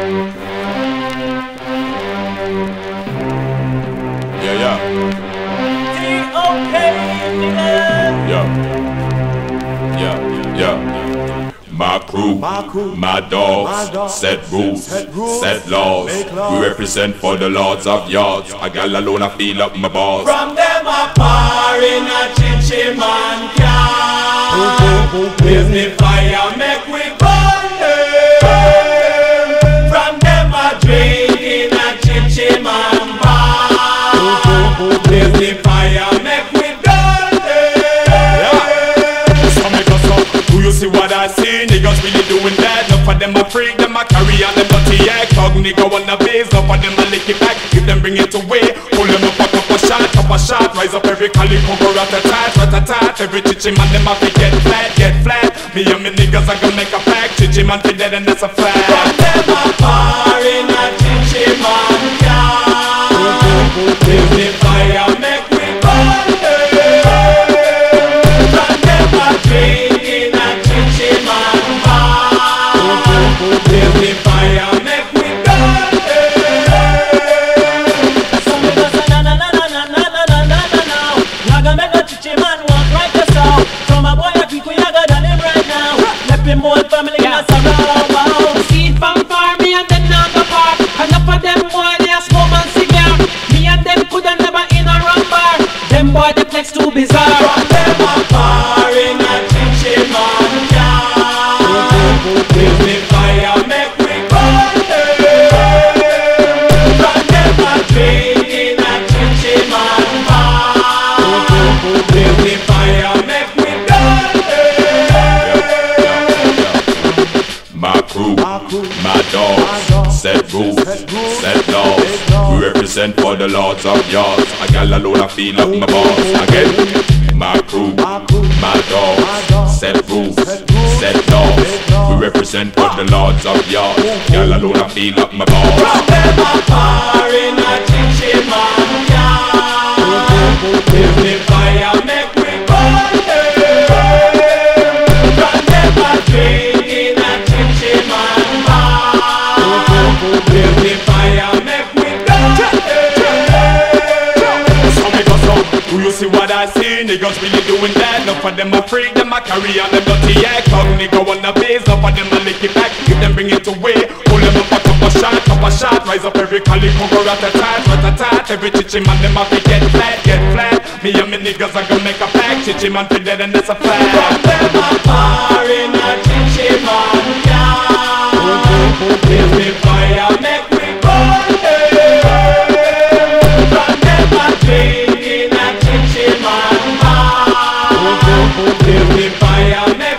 Yeah, yeah. Yeah. Yeah, yeah. My crew, My crew, my dogs, my dogs, set rules, set rules, set laws. laws. We represent for the lords of yards. I got alone, I feel up my balls. From them a par in a chichi man can Blaze the fire, make we burn you see I see? Niggas really doing that. Enough of them a freak, them a carry on them dirty act. Dog nigga wanna base, enough of them a lick it back. If them bring it away, pull them up a cup of shot, cup of shot. Rise up every calico, go rat a tat, rat a tat. Every chichi man them a fi get flat, get flat. Me and me niggas a gonna make a pact. Chichi man fi dead and that's a From fact. them a par in a chichi man can Blaze Left whole family in a surround. Wow. See from far, me and them now go. Enough of them boy, they a smoke and cigar. Me and them coulda never in a rum bar. Them boy, they flex too bizarre. From them a par in a chichi man can Blaze the crew, My crew, my dogs, dogs, set rules, set rules, laws. We represent for the lords of yards. I got a alone, I feel up my balls. Again, my crew, My crew, my dogs, dogs, set rules, set rules, laws. We represent for the lords of yards. Gal alone, I feel up my balls. From them a par in a chichi man can do you see what I see? Niggas really doing that. Enough of them a freak, them a carry on them dirty act. Dog nigga wanna base, enough of them a lick it back. If them bring it away, pull them up a cup of shot, cup of shot. Rise up every calico, go rat a tat, rat a tat. Every chichi man them a fi get flat, get flat. Me and me niggas a gonna make a pact. Chichi man fi dead and that's a fact. them a par in a chichi man can Blaze the fire, Porque me que